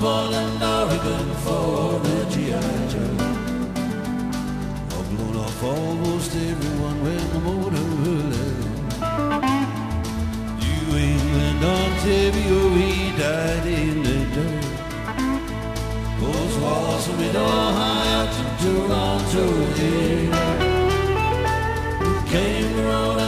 Portland, Oregon for the G.I. Joe. I've blown off almost everyone when the motor left. New England, Ontario, he died in the dirt. Those walls from Ohio to Toronto, dear. Came around